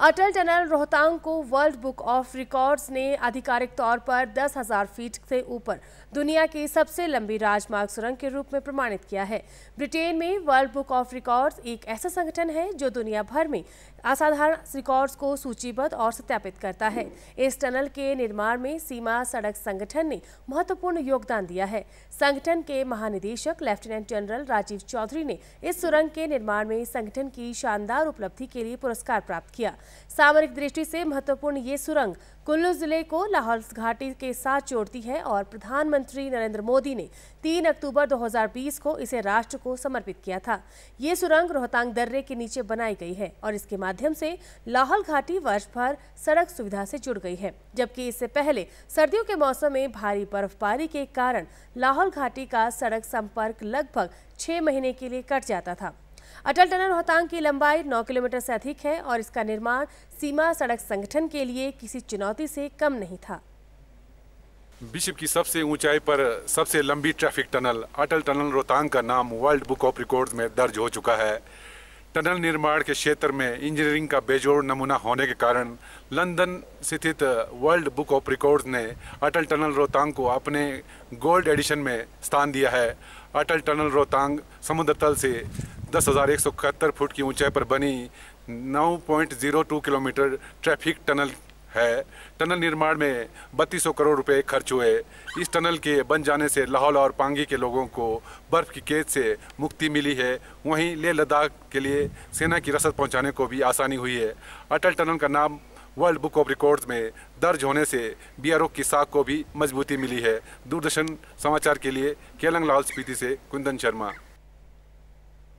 अटल tunnel Rohtang को world book of records ने आधिकारिक तौर पर दस हज़ार फीट से ऊपर दुनिया की सबसे लंबी राजमार्ग सुरंग के रूप में प्रमाणित किया है। ब्रिटेन में वर्ल्ड बुक ऑफ़ रिकॉर्ड्स एक ऐसा संगठन है जो दुनिया भर में असाधारण रिकॉर्ड्स को सूचीबद्ध और सत्यापित करता है। इस टनल के निर्माण में सीमा सड़क संगठन ने महत्वपूर्ण योगदान दिया है। संगठन के महानिदेशक लेफ्टिनेंट जनरल राजीव चौधरी ने इस सुरंग के निर्माण में संगठन की शानदार उपलब्धि के लिए पुरस्कार प्राप्त किया। सामरिक दृष्टि से महत्वपूर्ण ये सुरंग कुल्लू ज़िले को लाहौल घाटी के साथ जोड़ती है और प्रधानमंत्री नरेंद्र मोदी ने 3 अक्टूबर 2020 को इसे राष्ट्र को समर्पित किया था। ये सुरंग रोहतांग दर्रे के नीचे बनाई गई है और इसके माध्यम से लाहौल घाटी वर्ष भर सड़क सुविधा से जुड़ गई है, जबकि इससे पहले सर्दियों के मौसम में भारी बर्फबारी के कारण लाहौल घाटी का सड़क संपर्क लगभग छह महीने के लिए कट जाता था। अटल टनल रोहतांग की लंबाई 9 किलोमीटर से अधिक है और इसका निर्माण सीमा सड़क संगठन के लिए किसी चुनौती से कम नहीं था। विश्व की सबसे ऊंचाई पर सबसे लंबी traffic tunnel, Atal tunnel Rohtang का नाम वर्ल्ड बुक ऑफ़ रिकॉर्ड्स में दर्ज हो चुका है। टनल निर्माण के क्षेत्र में इंजीनियरिंग का बेजोड़ नमूना होने के कारण लंदन स्थित वर्ल्ड बुक ऑफ़ रिकॉर्ड्स ने अटल टनल रोहतांग को अपने गोल्ड एडिशन में स्थान दिया है। अटल टनल रोहतांग समुद्र तल से दस हज़ार एक सौ इकहत्तर फुट की ऊंचाई पर बनी नौ point zero two kilometre traffic tunnel है। टनल निर्माण में बत्तीस करोड़ रुपए खर्च हुए। इस टनल के बन जाने से लाहौल और पांगी के लोगों को बर्फ़ की कैद से मुक्ति मिली है। वहीं लेह लद्दाख के लिए सेना की रसद पहुँचाने को भी आसानी हुई है। अटल टनल का नाम वर्ल्ड बुक ऑफ़ रिकॉर्ड्स में दर्ज होने से बी की साख को भी मजबूती मिली है। दूरदर्शन समाचार के लिए केलंग लाहौल स्पीति से कुंदन शर्मा।